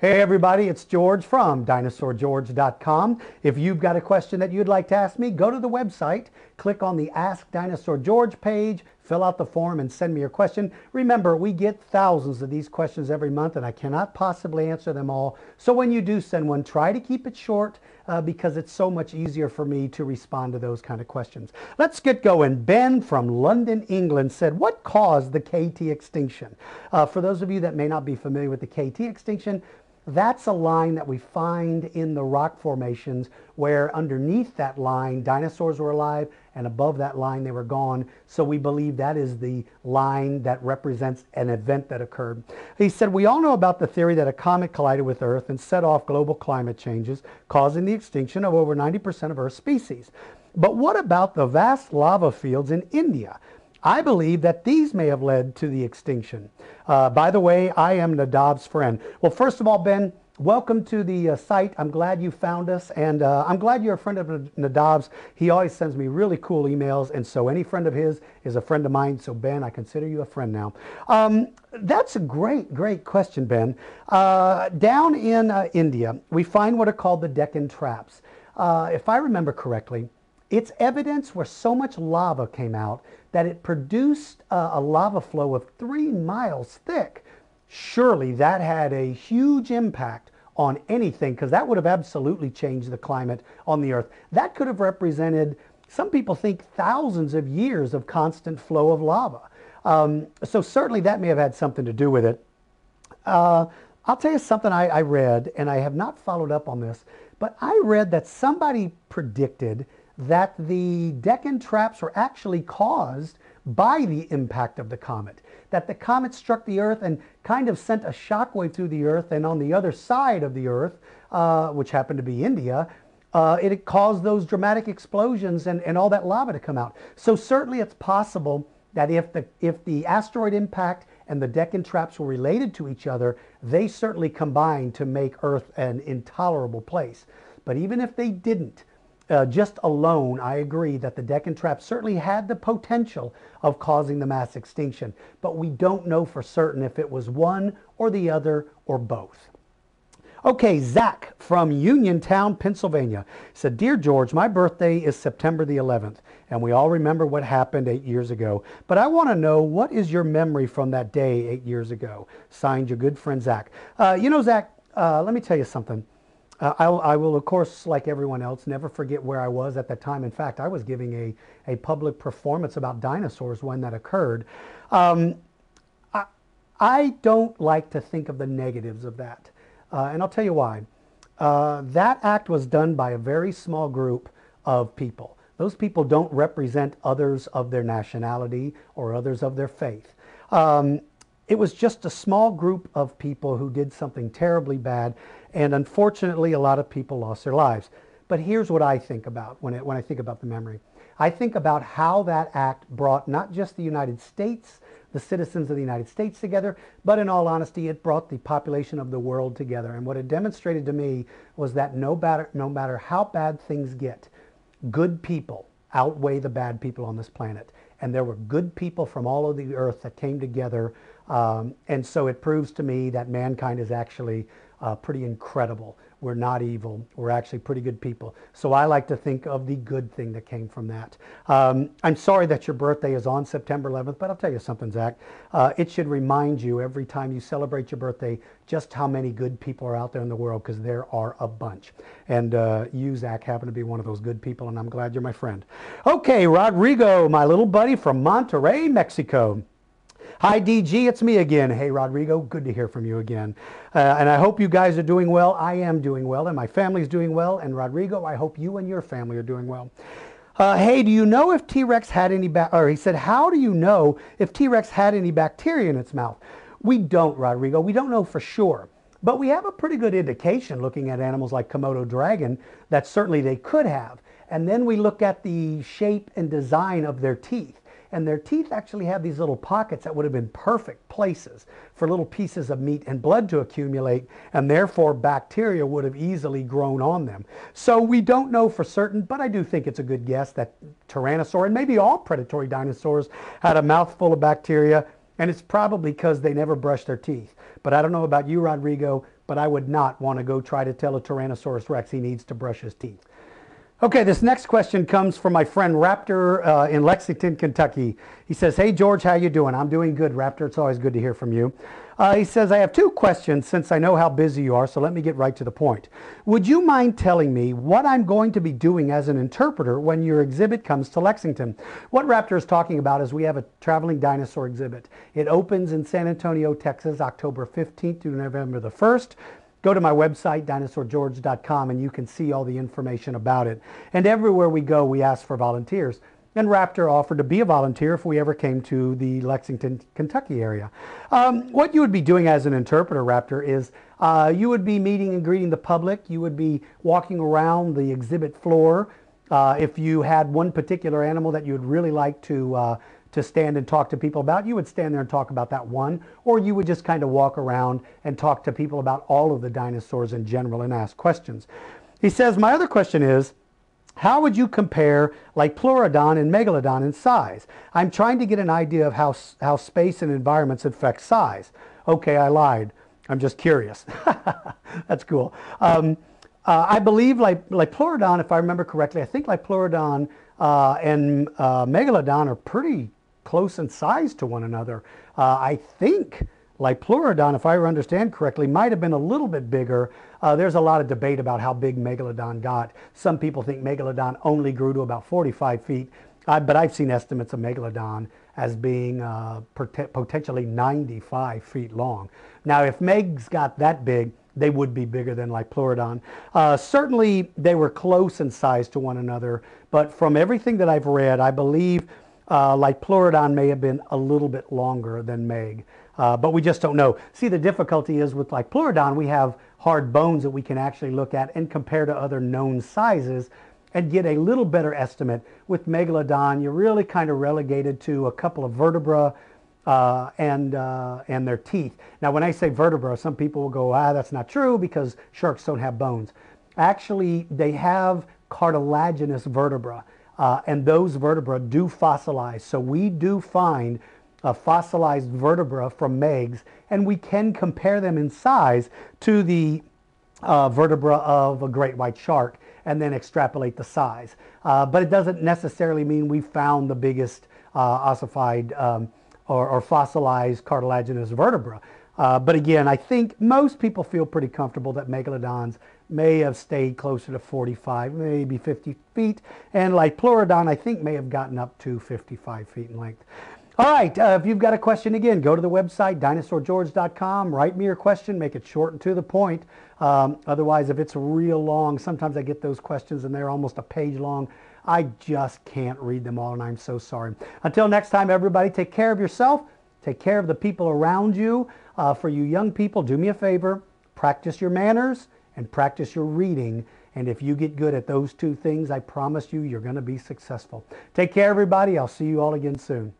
Hey everybody, it's George from dinosaurgeorge.com. If you've got a question that you'd like to ask me, go to the website, click on the Ask Dinosaur George page, fill out the form and send me your question. Remember, we get thousands of these questions every month and I cannot possibly answer them all. So when you do send one, try to keep it short uh, because it's so much easier for me to respond to those kind of questions. Let's get going. Ben from London, England said, what caused the KT extinction? Uh, for those of you that may not be familiar with the KT extinction, that's a line that we find in the rock formations where underneath that line dinosaurs were alive and above that line they were gone. So we believe that is the line that represents an event that occurred. He said, we all know about the theory that a comet collided with Earth and set off global climate changes, causing the extinction of over 90% of Earth's species. But what about the vast lava fields in India? I believe that these may have led to the extinction. Uh, by the way, I am Nadab's friend. Well, first of all, Ben, welcome to the uh, site. I'm glad you found us, and uh, I'm glad you're a friend of Nadab's. He always sends me really cool emails, and so any friend of his is a friend of mine. So, Ben, I consider you a friend now. Um, that's a great, great question, Ben. Uh, down in uh, India, we find what are called the Deccan Traps. Uh, if I remember correctly, it's evidence where so much lava came out that it produced a, lava flow of three miles thick. Surely that had a huge impact on anything because that would have absolutely changed the climate on the earth. That could have represented, some people think, thousands of years of constant flow of lava. Um, so certainly that may have had something to do with it. Uh, I'll tell you something I, I read, and I have not followed up on this, but I read that somebody predicted that the Deccan traps were actually caused by the impact of the comet. That the comet struck the Earth and kind of sent a shockwave through the Earth, and on the other side of the Earth, uh, which happened to be India, uh, it caused those dramatic explosions and, and all that lava to come out. So certainly it's possible that if the, if the asteroid impact and the Deccan traps were related to each other, they certainly combined to make Earth an intolerable place. But even if they didn't, uh, just alone, I agree that the Deccan trap certainly had the potential of causing the mass extinction, but we don't know for certain if it was one or the other or both. Okay, Zach from Uniontown, Pennsylvania said, Dear George, my birthday is September the 11th, and we all remember what happened eight years ago. But I want to know, what is your memory from that day eight years ago? Signed, your good friend Zach. Uh, you know, Zach, uh, let me tell you something. Uh, I'll, I will, of course, like everyone else, never forget where I was at that time. In fact, I was giving a, a public performance about dinosaurs when that occurred. Um, I, I, don't like to think of the negatives of that. Uh, and I'll tell you why. Uh, that act was done by a very small group of people. Those people don't represent others of their nationality or others of their faith. Um, it was just a small group of people who did something terribly bad, and unfortunately, a lot of people lost their lives. But here's what I think about when, it, when I think about the memory. I think about how that act brought not just the United States, the citizens of the United States together, but in all honesty, it brought the population of the world together. And what it demonstrated to me was that no matter, no matter how bad things get, good people outweigh the bad people on this planet. And there were good people from all over the earth that came together um, and so it proves to me that mankind is actually uh, pretty incredible. We're not evil. We're actually pretty good people. So I like to think of the good thing that came from that. Um, I'm sorry that your birthday is on September 11th, but I'll tell you something, Zach. Uh, it should remind you every time you celebrate your birthday just how many good people are out there in the world because there are a bunch. And uh, you, Zach, happen to be one of those good people, and I'm glad you're my friend. Okay, Rodrigo, my little buddy from Monterrey, Mexico. Hi, DG, it's me again. Hey, Rodrigo, good to hear from you again. Uh, and I hope you guys are doing well. I am doing well, and my family's doing well. And Rodrigo, I hope you and your family are doing well. Uh, hey, do you know if T-Rex had any, ba- or he said, how do you know if T-Rex had any bacteria in its mouth? We don't, Rodrigo. We don't know for sure. But we have a pretty good indication looking at animals like Komodo dragon that certainly they could have. And then we look at the shape and design of their teeth and their teeth actually have these little pockets that would have been perfect places for little pieces of meat and blood to accumulate, and therefore bacteria would have easily grown on them. So we don't know for certain, but I do think it's a good guess that Tyrannosaur and maybe all predatory dinosaurs had a mouthful of bacteria, and it's probably because they never brushed their teeth. But I don't know about you, Rodrigo, but I would not want to go try to tell a Tyrannosaurus Rex he needs to brush his teeth. Okay, this next question comes from my friend Raptor uh, in Lexington, Kentucky. He says, "Hey George, how you doing? I'm doing good, Raptor. It's always good to hear from you." Uh, he says, "I have two questions since I know how busy you are, so let me get right to the point. Would you mind telling me what I'm going to be doing as an interpreter when your exhibit comes to Lexington?" What Raptor is talking about is we have a traveling dinosaur exhibit. It opens in San Antonio, Texas, October 15th through November the 1st. Go to my website, dinosaurgeorge.com, and you can see all the information about it. And everywhere we go, we ask for volunteers. And Raptor offered to be a volunteer if we ever came to the Lexington, Kentucky area. Um, what you would be doing as an interpreter, Raptor, is uh, you would be meeting and greeting the public. You would be walking around the exhibit floor. Uh, if you had one particular animal that you would really like to uh, to stand and talk to people about, you would stand there and talk about that one, or you would just kind of walk around and talk to people about all of the dinosaurs in general and ask questions. He says, my other question is, how would you compare Liopleurodon and Megalodon in size? I'm trying to get an idea of how, how space and environments affect size. Okay, I lied. I'm just curious. That's cool. Um, uh, I believe like, Liopleurodon, if I remember correctly, I think Liopleurodon uh, and uh, Megalodon are pretty close in size to one another. Uh, I think Liopleurodon, if I understand correctly, might have been a little bit bigger. Uh, there's a lot of debate about how big Megalodon got. Some people think Megalodon only grew to about 45 feet, but I've seen estimates of Megalodon as being uh, potentially 95 feet long. Now, if Megs got that big, they would be bigger than Liopleurodon. Uh, certainly, they were close in size to one another, but from everything that I've read, I believe uh, Liopleurodon may have been a little bit longer than Meg, uh, but we just don't know. See, the difficulty is with Liopleurodon, we have hard bones that we can actually look at and compare to other known sizes and get a little better estimate. With Megalodon, you're really kind of relegated to a couple of vertebra uh, and, uh, and their teeth. Now, when I say vertebra, some people will go, ah, that's not true because sharks don't have bones. Actually, they have cartilaginous vertebra. Uh, and those vertebrae do fossilize. So we do find a fossilized vertebra from Megs, and we can compare them in size to the uh, vertebra of a great white shark and then extrapolate the size. Uh, but it doesn't necessarily mean we found the biggest uh, ossified um, or, or, fossilized cartilaginous vertebra. Uh, but again, I think most people feel pretty comfortable that megalodons may have stayed closer to 45, maybe 50 feet. And Liopleurodon, I think may have gotten up to 55 feet in length. All right, uh, if you've got a question, again, go to the website, dinosaurgeorge.com, write me your question, make it short and to the point. Um, otherwise, if it's real long, sometimes I get those questions and they're almost a page long. I just can't read them all, and I'm so sorry. Until next time, everybody, take care of yourself. Take care of the people around you. Uh, for you young people, do me a favor, practice your manners and practice your reading. And if you get good at those two things, I promise you, you're going to be successful. Take care, everybody. I'll see you all again soon.